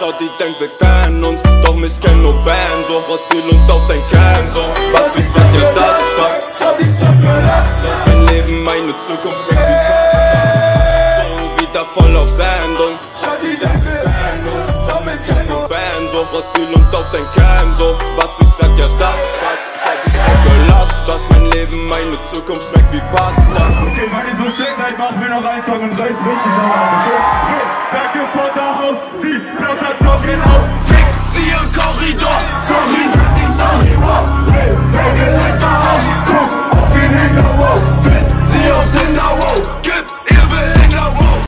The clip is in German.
Shorty denkt, wir kennen uns, doch mich kennen nur Bands, so Rotz viel und auf dein Cam so Was ich sag dir das, fuck Shorty, stopp, lass das Mein Leben, meine Zukunft, weg wie Pasta So wieder voll auf Sendung. Die denkt, wir kennen uns, doch mich kennen nur Bands, so Rotz viel und auf dein Cam so Was ich sag dir das, fuck Shorty, stopp, lass das. Mein Leben, meine Zukunft schmeckt wie Pasta. Okay, weil ihr so schön seid, machen wir noch einen Song und soll ich's richtig machen, okay?